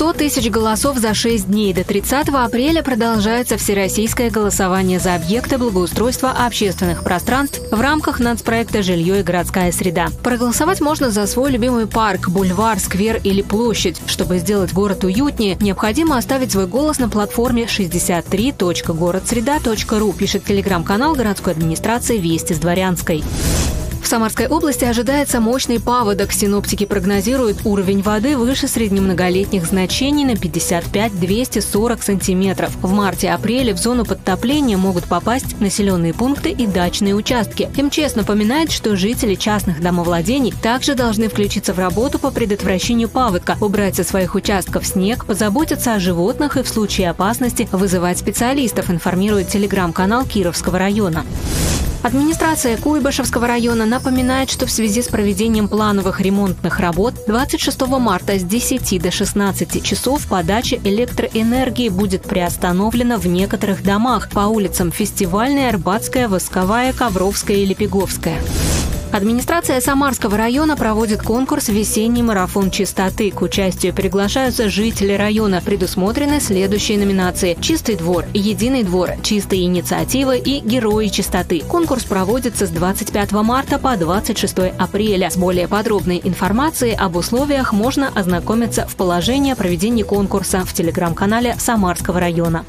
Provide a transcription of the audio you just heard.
100 тысяч голосов за 6 дней. До 30 апреля продолжается всероссийское голосование за объекты благоустройства общественных пространств в рамках нацпроекта «Жилье и городская среда». Проголосовать можно за свой любимый парк, бульвар, сквер или площадь. Чтобы сделать город уютнее, необходимо оставить свой голос на платформе 63.городсреда.ру, пишет телеграм-канал городской администрации «Вести с Дворянской». В Самарской области ожидается мощный паводок. Синоптики прогнозируют уровень воды выше среднемноголетних значений на 55-240 сантиметров. В марте-апреле в зону подтопления могут попасть населенные пункты и дачные участки. МЧС напоминает, что жители частных домовладений также должны включиться в работу по предотвращению паводка, убрать со своих участков снег, позаботиться о животных и в случае опасности вызывать специалистов, информирует телеграм-канал Кировского района. Администрация Куйбышевского района напоминает, что в связи с проведением плановых ремонтных работ 26 марта с 10 до 16 часов подача электроэнергии будет приостановлена в некоторых домах по улицам Фестивальная, Арбатская, Восковая, Ковровская и Лепеговская. Администрация Самарского района проводит конкурс «Весенний марафон чистоты». К участию приглашаются жители района. Предусмотрены следующие номинации «Чистый двор», «Единый двор», «Чистые инициативы» и «Герои чистоты». Конкурс проводится с 25 марта по 26 апреля. С более подробной информацией об условиях можно ознакомиться в положении о проведении конкурса в телеграм-канале Самарского района.